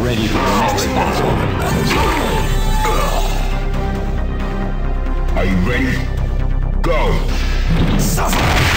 Are you ready? Go! I'll crush you. I'll crush you.